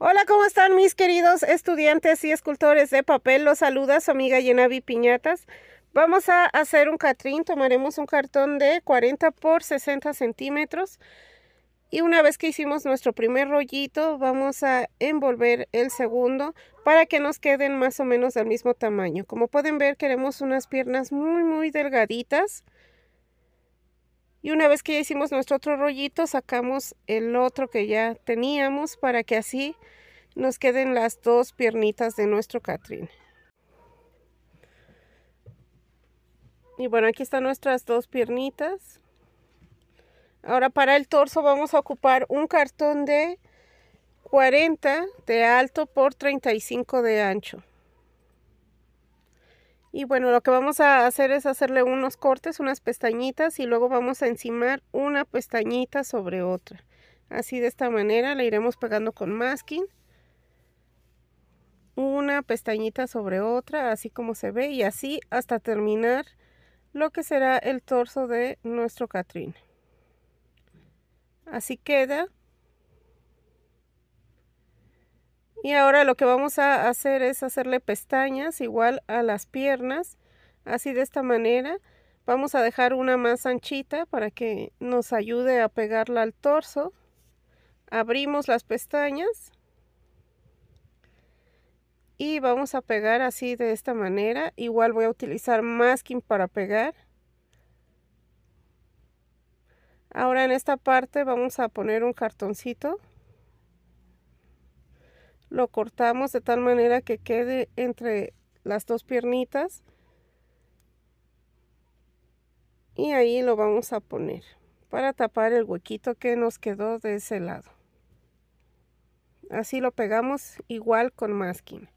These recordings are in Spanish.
Hola, ¿cómo están mis queridos estudiantes y escultores de papel? Los saluda su amiga Yenavi Piñatas. Vamos a hacer un catrín, tomaremos un cartón de 40 por 60 centímetros y una vez que hicimos nuestro primer rollito vamos a envolver el segundo para que nos queden más o menos del mismo tamaño. Como pueden ver queremos unas piernas muy muy delgaditas y una vez que ya hicimos nuestro otro rollito, sacamos el otro que ya teníamos para que así nos queden las dos piernitas de nuestro Catrín. Y bueno, aquí están nuestras dos piernitas. Ahora para el torso vamos a ocupar un cartón de 40 de alto por 35 de ancho. Y bueno, lo que vamos a hacer es hacerle unos cortes, unas pestañitas y luego vamos a encimar una pestañita sobre otra. Así de esta manera la iremos pegando con masking. Una pestañita sobre otra, así como se ve y así hasta terminar lo que será el torso de nuestro Catrín. Así queda Y ahora lo que vamos a hacer es hacerle pestañas igual a las piernas, así de esta manera. Vamos a dejar una más anchita para que nos ayude a pegarla al torso. Abrimos las pestañas. Y vamos a pegar así de esta manera. Igual voy a utilizar masking para pegar. Ahora en esta parte vamos a poner un cartoncito lo cortamos de tal manera que quede entre las dos piernitas. Y ahí lo vamos a poner para tapar el huequito que nos quedó de ese lado. Así lo pegamos igual con masking.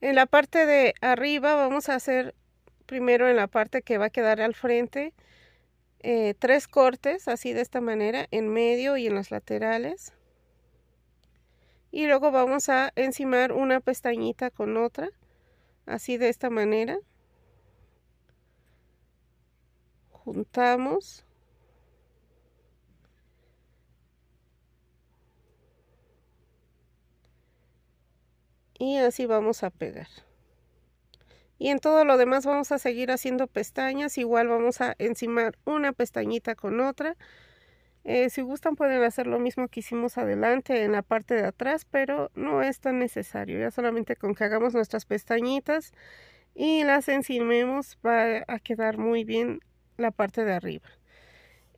En la parte de arriba vamos a hacer primero en la parte que va a quedar al frente eh, tres cortes así de esta manera en medio y en los laterales. Y luego vamos a encimar una pestañita con otra así de esta manera. Juntamos. Y así vamos a pegar y en todo lo demás vamos a seguir haciendo pestañas igual vamos a encimar una pestañita con otra. Eh, si gustan pueden hacer lo mismo que hicimos adelante en la parte de atrás pero no es tan necesario ya solamente con que hagamos nuestras pestañitas y las encimemos va a quedar muy bien la parte de arriba.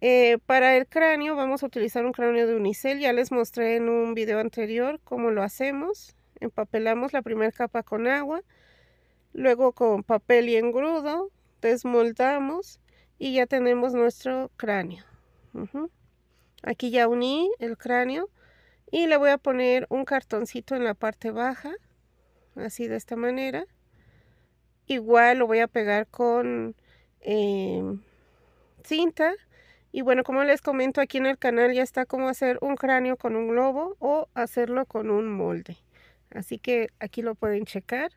Eh, para el cráneo vamos a utilizar un cráneo de unicel ya les mostré en un video anterior cómo lo hacemos. Empapelamos la primera capa con agua Luego con papel y engrudo desmoldamos y ya tenemos nuestro cráneo. Aquí ya uní el cráneo y le voy a poner un cartoncito en la parte baja, así de esta manera. Igual lo voy a pegar con em, cinta. Y bueno, como les comento aquí en el canal ya está cómo hacer un cráneo con un globo o hacerlo con un molde. Así que aquí lo pueden checar.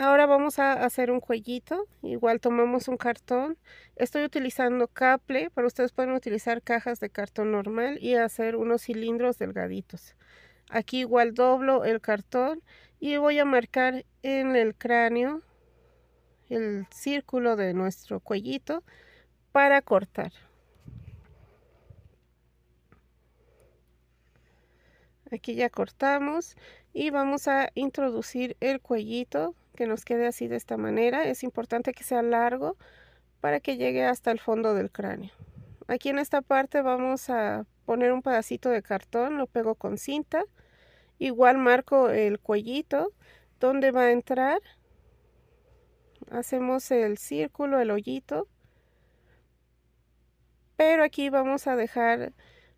Ahora vamos a hacer un cuellito. Igual tomamos un cartón. Estoy utilizando caple, pero ustedes pueden utilizar cajas de cartón normal y hacer unos cilindros delgaditos. Aquí igual doblo el cartón y voy a marcar en el cráneo el círculo de nuestro cuellito para cortar. Aquí ya cortamos y vamos a introducir el cuellito que nos quede así de esta manera. Es importante que sea largo para que llegue hasta el fondo del cráneo. Aquí en esta parte vamos a poner un pedacito de cartón, lo pego con cinta. Igual marco el cuellito donde va a entrar. Hacemos el círculo, el hoyito. Pero aquí vamos a dejar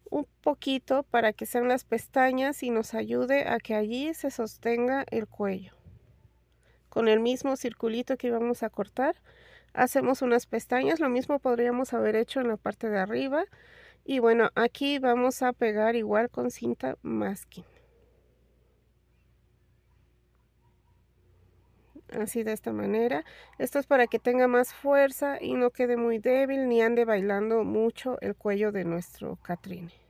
un poquito para que sean las pestañas y nos ayude a que allí se sostenga el cuello con el mismo circulito que íbamos a cortar. Hacemos unas pestañas lo mismo podríamos haber hecho en la parte de arriba. Y bueno aquí vamos a pegar igual con cinta masking. Así de esta manera. Esto es para que tenga más fuerza y no quede muy débil ni ande bailando mucho el cuello de nuestro Catrine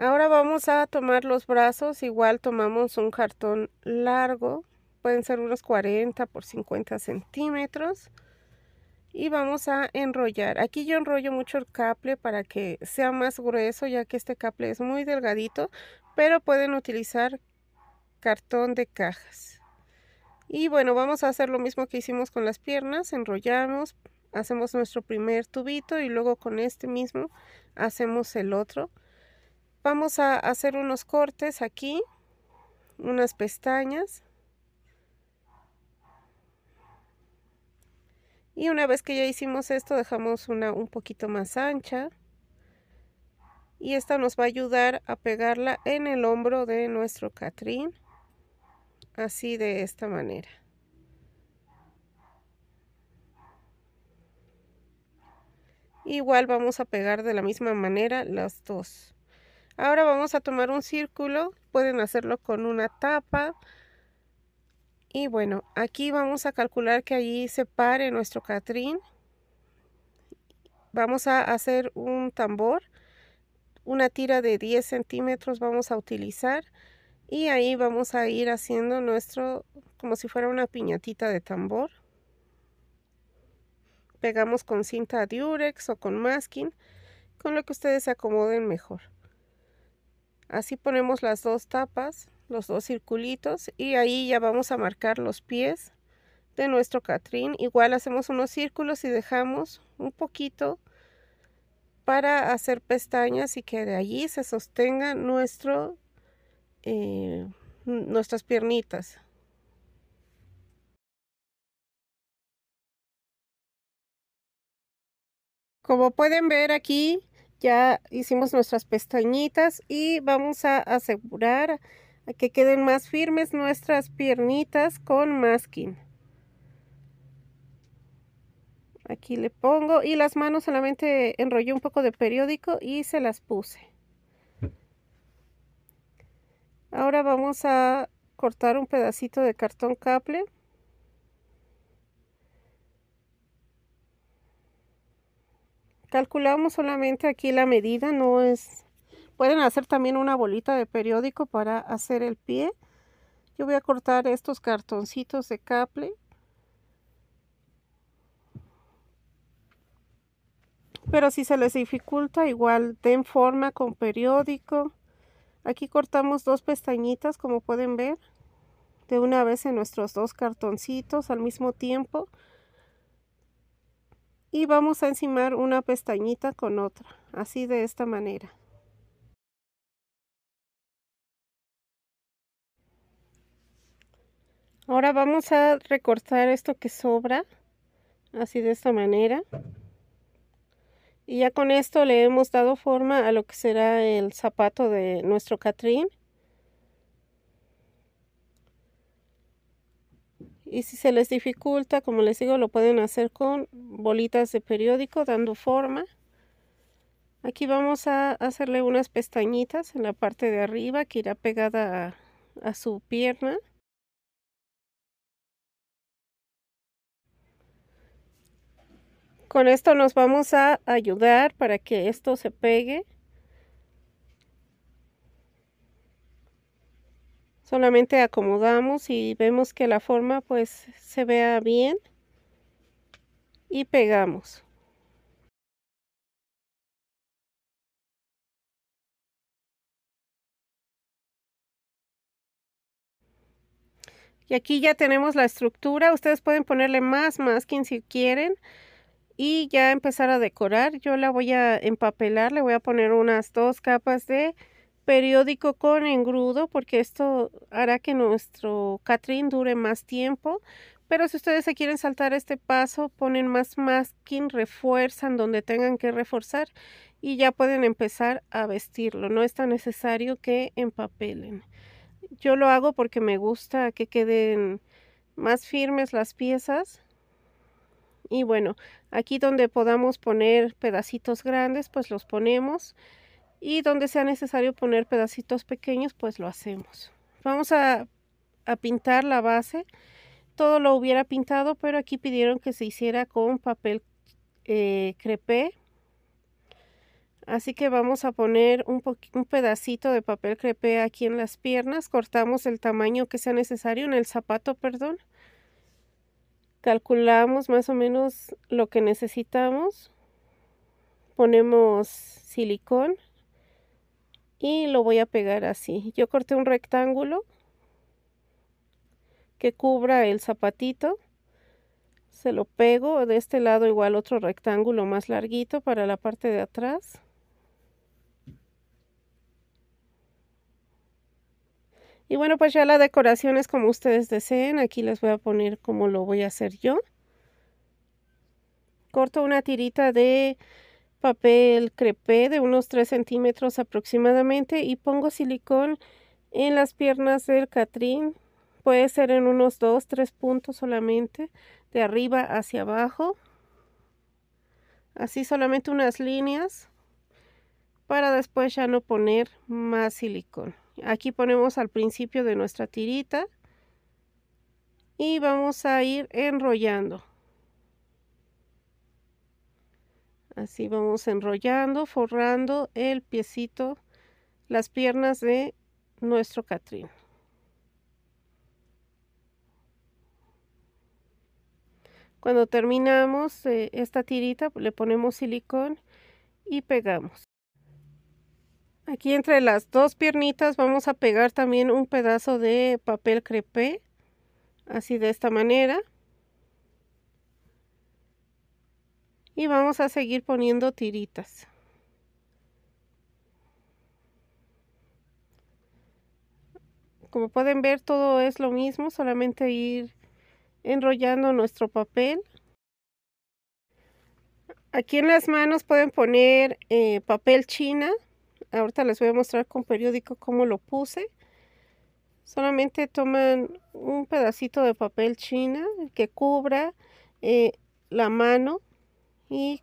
Ahora vamos a tomar los brazos, igual tomamos un cartón largo, pueden ser unos 40 por 50 centímetros y vamos a enrollar. Aquí yo enrollo mucho el caple para que sea más grueso ya que este caple es muy delgadito, pero pueden utilizar cartón de cajas. Y bueno, vamos a hacer lo mismo que hicimos con las piernas, enrollamos, hacemos nuestro primer tubito y luego con este mismo hacemos el otro. Vamos a hacer unos cortes aquí, unas pestañas. Y una vez que ya hicimos esto, dejamos una un poquito más ancha. Y esta nos va a ayudar a pegarla en el hombro de nuestro Catrín. Así de esta manera. Igual vamos a pegar de la misma manera las dos. Ahora vamos a tomar un círculo, pueden hacerlo con una tapa. Y bueno, aquí vamos a calcular que allí se pare nuestro catrín. Vamos a hacer un tambor, una tira de 10 centímetros vamos a utilizar. Y ahí vamos a ir haciendo nuestro, como si fuera una piñatita de tambor. Pegamos con cinta diurex o con masking, con lo que ustedes se acomoden mejor. Así ponemos las dos tapas, los dos circulitos y ahí ya vamos a marcar los pies de nuestro catrín. Igual hacemos unos círculos y dejamos un poquito para hacer pestañas y que de allí se sostenga nuestro, eh, nuestras piernitas. Como pueden ver aquí ya hicimos nuestras pestañitas y vamos a asegurar que queden más firmes nuestras piernitas con masking. Aquí le pongo y las manos solamente enrollé un poco de periódico y se las puse. Ahora vamos a cortar un pedacito de cartón caple. Calculamos solamente aquí la medida, no es... Pueden hacer también una bolita de periódico para hacer el pie. Yo voy a cortar estos cartoncitos de caple. Pero si se les dificulta, igual den forma con periódico. Aquí cortamos dos pestañitas, como pueden ver, de una vez en nuestros dos cartoncitos al mismo tiempo y vamos a encimar una pestañita con otra, así de esta manera. Ahora vamos a recortar esto que sobra, así de esta manera. Y ya con esto le hemos dado forma a lo que será el zapato de nuestro Catrín. Y si se les dificulta, como les digo, lo pueden hacer con bolitas de periódico dando forma. Aquí vamos a hacerle unas pestañitas en la parte de arriba que irá pegada a, su pierna. Con esto nos vamos a ayudar para que esto se pegue. Solamente acomodamos y vemos que la forma pues se vea bien y pegamos. Y aquí ya tenemos la estructura ustedes pueden ponerle más masking si quieren y ya empezar a decorar. Yo la voy a empapelar le voy a poner unas dos capas de periódico con engrudo porque esto hará que nuestro Catrín dure más tiempo. Pero si ustedes se quieren saltar este paso, ponen más masking, refuerzan donde tengan que reforzar y ya pueden empezar a vestirlo. No es tan necesario que empapelen. Yo lo hago porque me gusta que queden más firmes las piezas. Y bueno, aquí donde podamos poner pedacitos grandes, pues los ponemos y donde sea necesario poner pedacitos pequeños pues lo hacemos vamos a, pintar la base todo lo hubiera pintado pero aquí pidieron que se hiciera con papel eh, crepé Así que vamos a poner un, un pedacito de papel crepé aquí en las piernas. Cortamos el tamaño que sea necesario en el zapato, perdón. Calculamos más o menos lo que necesitamos. Ponemos silicón y lo voy a pegar así. Yo corté un rectángulo que cubra el zapatito. Se lo pego de este lado igual otro rectángulo más larguito para la parte de atrás. Y bueno, pues ya la decoración es como ustedes deseen. Aquí les voy a poner como lo voy a hacer yo. Corto una tirita de papel crepé de unos 3 centímetros aproximadamente y pongo silicón en las piernas del Catrín. Puede ser en unos 2, 3 puntos solamente, de arriba hacia abajo. Así solamente unas líneas para después ya no poner más silicón. Aquí ponemos al principio de nuestra tirita y vamos a ir enrollando. Así vamos enrollando, forrando el piecito, las piernas de nuestro Catrín. Cuando terminamos eh, esta tirita, le ponemos silicón y pegamos. Aquí entre las dos piernitas vamos a pegar también un pedazo de papel crepé, así de esta manera. Y vamos a seguir poniendo tiritas. Como pueden ver todo es lo mismo, solamente ir enrollando nuestro papel. Aquí en las manos pueden poner eh, papel china. Ahorita les voy a mostrar con periódico cómo lo puse. Solamente toman un pedacito de papel china que cubra eh, la mano y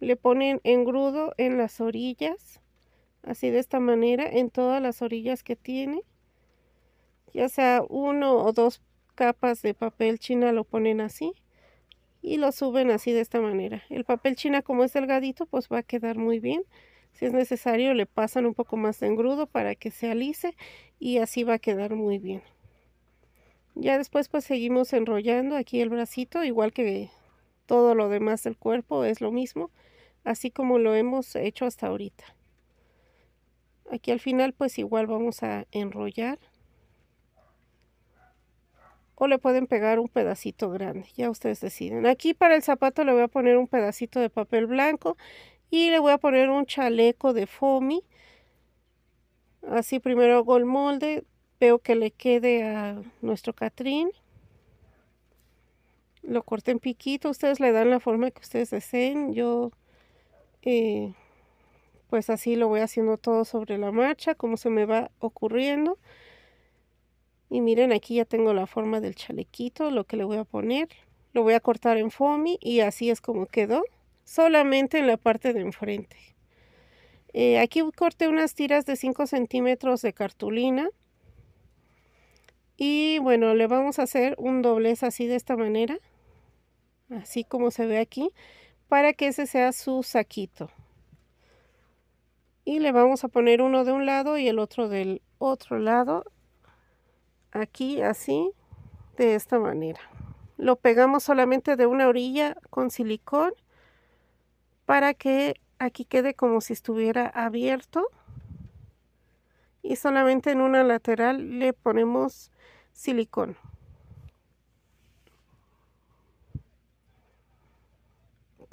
le ponen engrudo en las orillas, así de esta manera, en todas las orillas que tiene. Ya sea uno o dos capas de papel china lo ponen así y lo suben así de esta manera. El papel china como es delgadito pues va a quedar muy bien. Si es necesario le pasan un poco más de engrudo para que se alice y así va a quedar muy bien. Ya después pues seguimos enrollando aquí el bracito igual que todo lo demás del cuerpo es lo mismo, así como lo hemos hecho hasta ahorita. Aquí al final pues igual vamos a enrollar. O le pueden pegar un pedacito grande, ya ustedes deciden. Aquí para el zapato le voy a poner un pedacito de papel blanco y le voy a poner un chaleco de foamy. Así primero hago el molde, veo que le quede a nuestro Catrín lo corté en piquito, ustedes le dan la forma que ustedes deseen, yo eh, pues así lo voy haciendo todo sobre la marcha, como se me va ocurriendo. Y miren, aquí ya tengo la forma del chalequito, lo que le voy a poner. Lo voy a cortar en foamy y así es como quedó, solamente en la parte de enfrente. Eh, aquí corté unas tiras de 5 centímetros de cartulina. Y bueno, le vamos a hacer un doblez así de esta manera así como se ve aquí, para que ese sea su saquito. Y le vamos a poner uno de un lado y el otro del otro lado, aquí así, de esta manera. Lo pegamos solamente de una orilla con silicón para que aquí quede como si estuviera abierto. Y solamente en una lateral le ponemos silicón.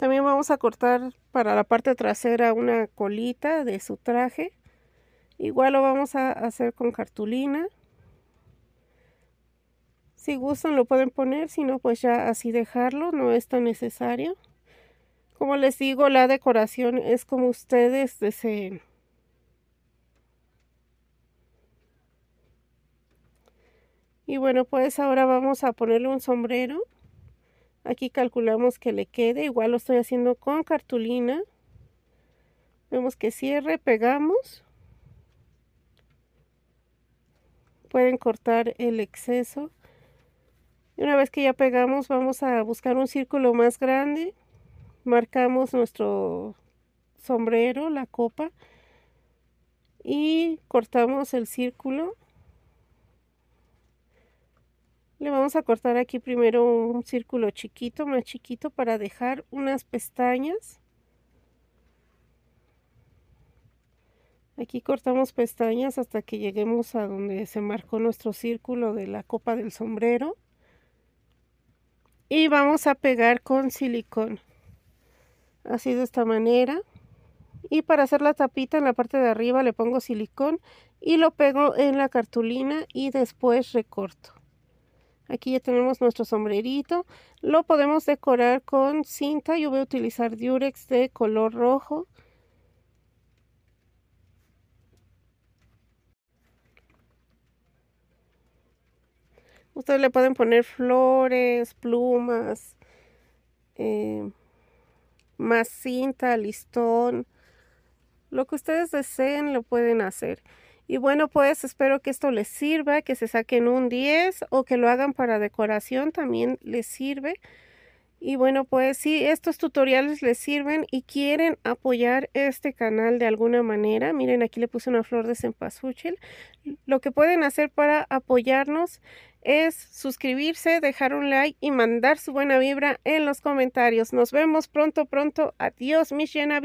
También vamos a cortar para la parte trasera una colita de su traje. Igual lo vamos a hacer con cartulina. Si gustan lo pueden poner, si no pues ya así dejarlo, no es tan necesario. Como les digo, la decoración es como ustedes deseen. Y bueno, pues ahora vamos a ponerle un sombrero. Aquí calculamos que le quede, igual lo estoy haciendo con cartulina. Vemos que cierre, pegamos. Pueden cortar el exceso. Y una vez que ya pegamos, vamos a buscar un círculo más grande. Marcamos nuestro sombrero, la copa, y cortamos el círculo. Le vamos a cortar aquí primero un círculo chiquito, más chiquito, para dejar unas pestañas. Aquí cortamos pestañas hasta que lleguemos a donde se marcó nuestro círculo de la copa del sombrero. Y vamos a pegar con silicón. Así de esta manera. Y para hacer la tapita en la parte de arriba le pongo silicón y lo pego en la cartulina y después recorto. Aquí ya tenemos nuestro sombrerito. Lo podemos decorar con cinta. Yo voy a utilizar Durex de color rojo. Ustedes le pueden poner flores, plumas, eh, más cinta, listón. Lo que ustedes deseen lo pueden hacer. Y bueno, pues espero que esto les sirva, que se saquen un 10 o que lo hagan para decoración, también les sirve. Y bueno, pues si estos tutoriales les sirven y quieren apoyar este canal de alguna manera, miren aquí le puse una flor de cempasúchil. Lo que pueden hacer para apoyarnos es suscribirse, dejar un like y mandar su buena vibra en los comentarios. Nos vemos pronto, pronto. Adiós, mi Jenna.